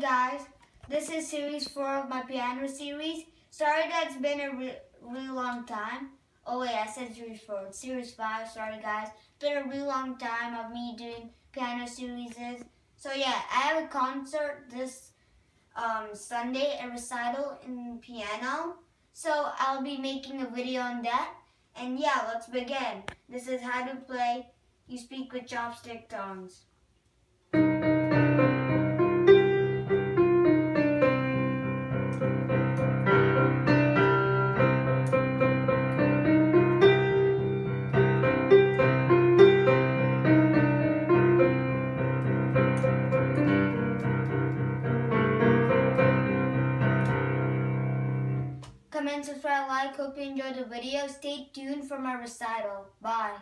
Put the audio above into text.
guys, this is series 4 of my piano series. Sorry that it's been a re really long time. Oh wait, I said series 4, it's series 5, sorry guys. It's been a really long time of me doing piano series. So yeah, I have a concert this um, Sunday, a recital in piano. So I'll be making a video on that. And yeah, let's begin. This is how to play You Speak with Chopstick Tongues. Comment, subscribe, like, hope you enjoyed the video. Stay tuned for my recital. Bye.